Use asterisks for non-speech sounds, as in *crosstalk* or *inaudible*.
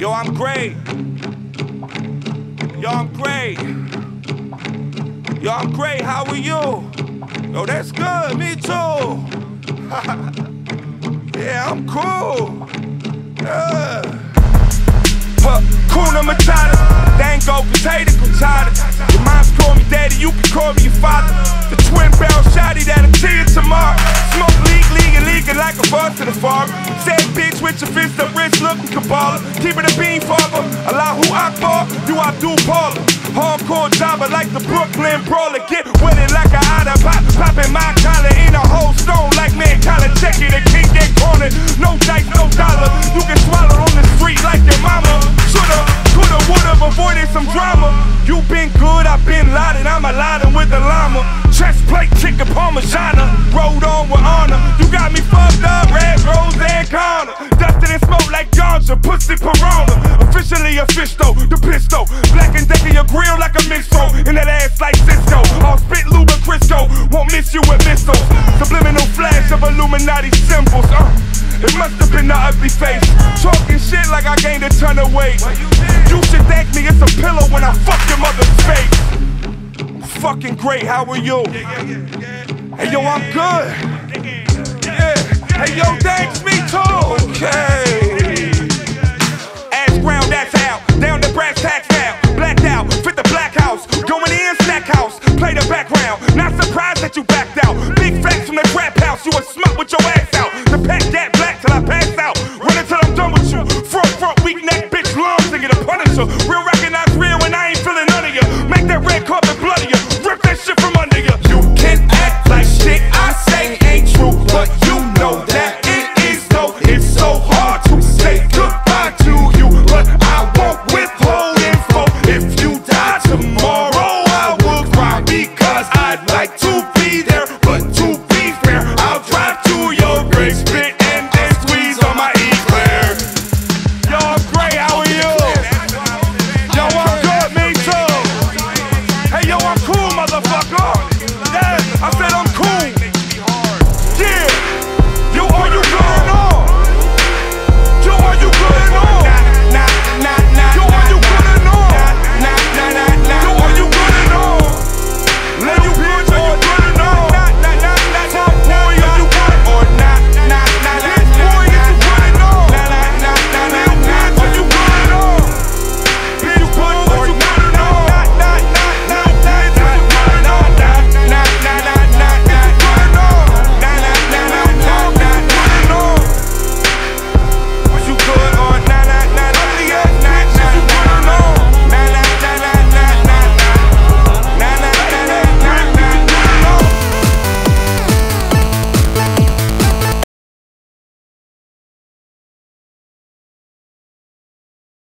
Yo, I'm great. Yo, I'm great. Yo, I'm great. How are you? Yo, that's good. Me too. *laughs* yeah, I'm cool. Yeah. Hakuna Matata, with your fist up, rich looking Kabbalah. Keep it a bean father. Allahu Akbar, you Abdul Paula. Hardcore jobber like the Brooklyn brawler. Get with it like a otter pop, popping my collar in a whole stone like man collar. Check it, a king get cornered. No dice, no dollar. You can swallow on the street like your mama. Shoulda, coulda, woulda avoided some drama. You been good, I've been lauded. I'm a laden with the llama. Chest plate, chicken parmesan. Rode on with honor. You got me fucked ganja, pussy piranha. Officially a fish though, the pistol. Black and decking your grill like a mistro. In that ass like Sisqo. All spit Luba Crisco. Won't miss you with missiles. Subliminal flash of Illuminati symbols. Uh. It must have been the ugly face. Talking shit like I gained a ton of weight. You should thank me, it's a pillow when I fuck your mother's face. Fucking great, how are you? Hey yo, I'm good. that you backed out. Big facts from the trap house, you a smut with your ass out. The pack that black till I pass out. Run until I'm done with you. Front, front, weak neck, bitch, lungs, and get a punisher. Real motherfucker.